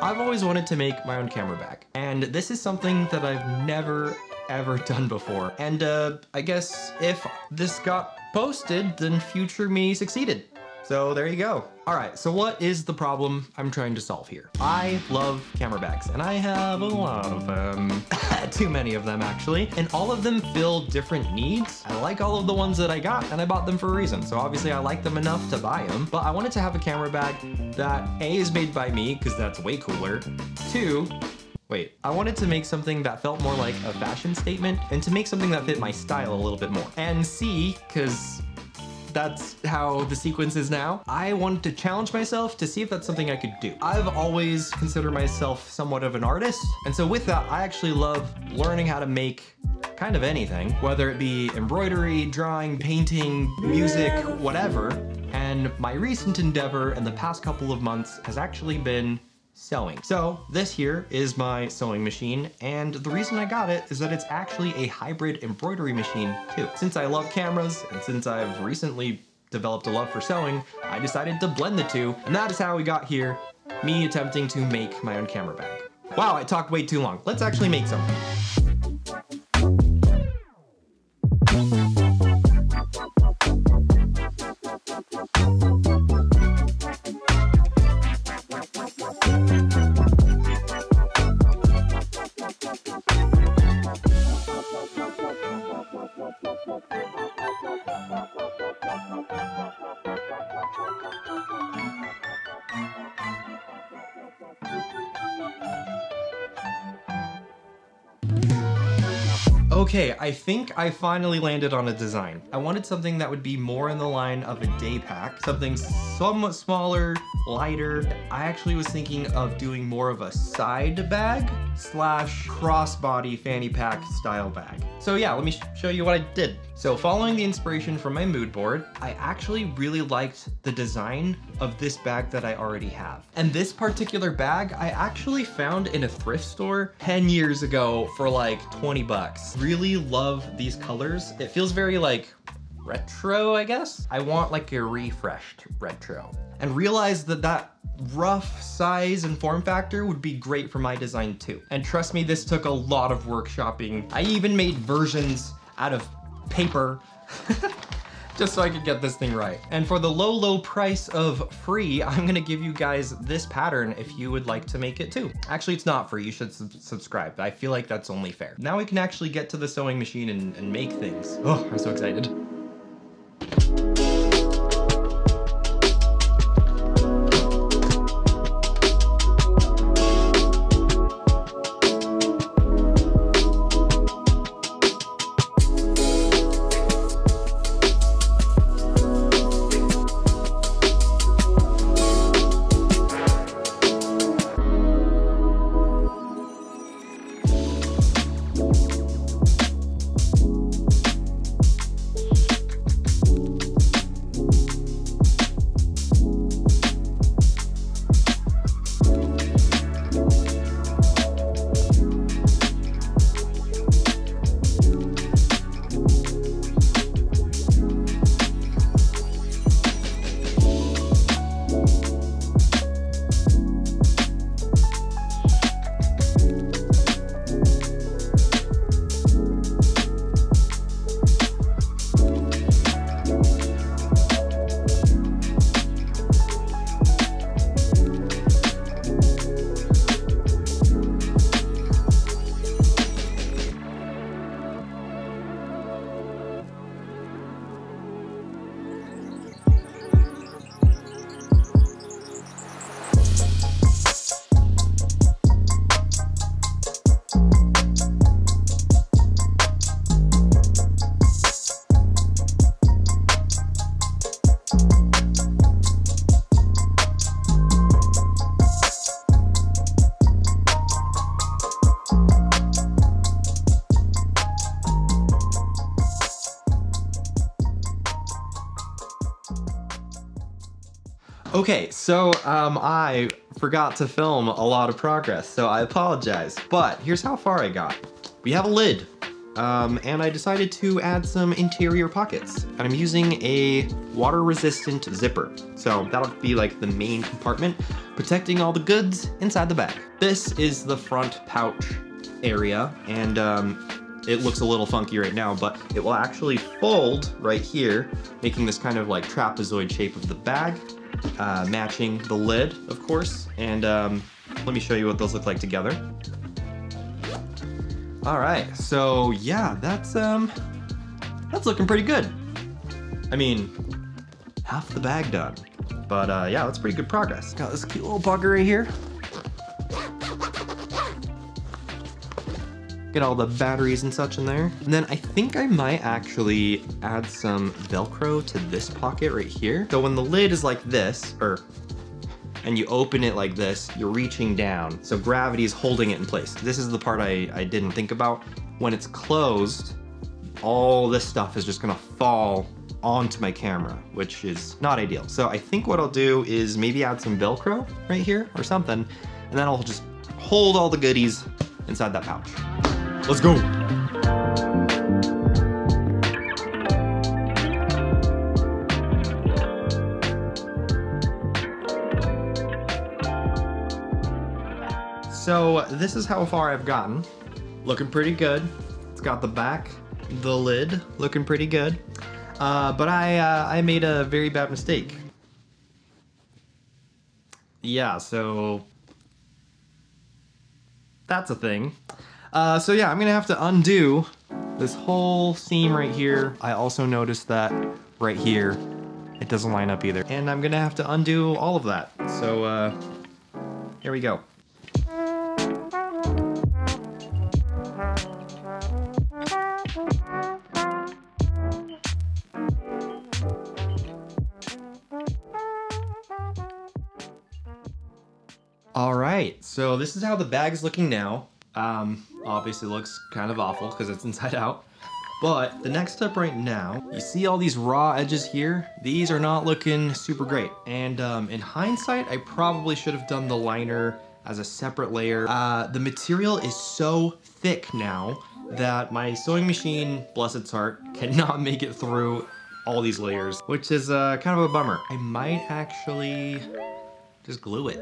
I've always wanted to make my own camera bag, and this is something that I've never ever done before. And uh, I guess if this got posted, then future me succeeded. So there you go. All right, so what is the problem I'm trying to solve here? I love camera bags, and I have a lot of them. Too many of them, actually. And all of them fill different needs. I like all of the ones that I got, and I bought them for a reason. So obviously I like them enough to buy them, but I wanted to have a camera bag that A, is made by me, because that's way cooler. Two, Wait, I wanted to make something that felt more like a fashion statement and to make something that fit my style a little bit more. And C, because that's how the sequence is now. I wanted to challenge myself to see if that's something I could do. I've always considered myself somewhat of an artist, and so with that, I actually love learning how to make kind of anything, whether it be embroidery, drawing, painting, music, whatever. And my recent endeavor in the past couple of months has actually been sewing. So this here is my sewing machine and the reason I got it is that it's actually a hybrid embroidery machine too. Since I love cameras and since I've recently developed a love for sewing, I decided to blend the two and that is how we got here, me attempting to make my own camera bag. Wow, I talked way too long. Let's actually make something. Okay, I think I finally landed on a design. I wanted something that would be more in the line of a day pack, something somewhat smaller, lighter. I actually was thinking of doing more of a side bag slash crossbody fanny pack style bag. So yeah, let me sh show you what I did. So following the inspiration from my mood board, I actually really liked the design of this bag that I already have. And this particular bag, I actually found in a thrift store 10 years ago for like 20 bucks. Really love these colors. It feels very like retro, I guess? I want like a refreshed retro. And realize that that rough size and form factor would be great for my design too. And trust me, this took a lot of workshopping. I even made versions out of paper just so I could get this thing right. And for the low, low price of free, I'm gonna give you guys this pattern if you would like to make it too. Actually, it's not free, you should sub subscribe. I feel like that's only fair. Now we can actually get to the sewing machine and, and make things. Oh, I'm so excited. Okay, so um, I forgot to film a lot of progress, so I apologize. But here's how far I got. We have a lid. Um, and I decided to add some interior pockets. And I'm using a water-resistant zipper. So that'll be like the main compartment, protecting all the goods inside the bag. This is the front pouch area, and um, it looks a little funky right now, but it will actually fold right here, making this kind of like trapezoid shape of the bag, uh, matching the lid, of course. And um, let me show you what those look like together. All right, so yeah, that's um, that's looking pretty good. I mean, half the bag done. But uh, yeah, that's pretty good progress. Got this cute little bugger right here. Get all the batteries and such in there. And then I think I might actually add some Velcro to this pocket right here. So when the lid is like this, or and you open it like this, you're reaching down. So gravity is holding it in place. This is the part I, I didn't think about. When it's closed, all this stuff is just gonna fall onto my camera, which is not ideal. So I think what I'll do is maybe add some Velcro right here or something, and then I'll just hold all the goodies inside that pouch. Let's go. So this is how far I've gotten. Looking pretty good. It's got the back, the lid, looking pretty good. Uh, but I, uh, I made a very bad mistake. Yeah, so that's a thing. Uh, so yeah, I'm gonna have to undo this whole seam right here. I also noticed that right here, it doesn't line up either. And I'm gonna have to undo all of that. So uh, here we go. All right, so this is how the bag's looking now. Um, obviously looks kind of awful because it's inside out. But the next step right now, you see all these raw edges here? These are not looking super great. And um, in hindsight, I probably should have done the liner as a separate layer. Uh, the material is so thick now that my sewing machine, bless its heart, cannot make it through all these layers, which is uh, kind of a bummer. I might actually just glue it.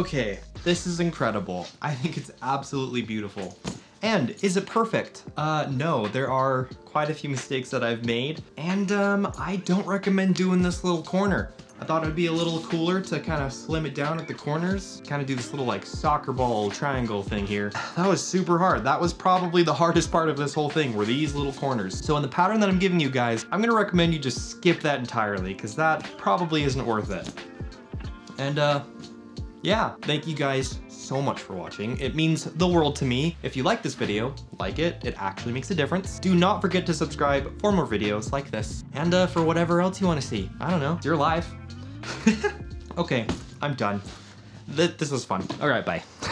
Okay, this is incredible. I think it's absolutely beautiful. And is it perfect? Uh, no, there are quite a few mistakes that I've made, and um, I don't recommend doing this little corner. I thought it'd be a little cooler to kind of slim it down at the corners, kind of do this little like soccer ball triangle thing here. That was super hard. That was probably the hardest part of this whole thing were these little corners. So in the pattern that I'm giving you guys, I'm gonna recommend you just skip that entirely because that probably isn't worth it. And uh, yeah, thank you guys so much for watching. It means the world to me. If you like this video, like it. It actually makes a difference. Do not forget to subscribe for more videos like this. And uh, for whatever else you want to see. I don't know. It's your life. okay, I'm done. Th this was fun. All right, bye.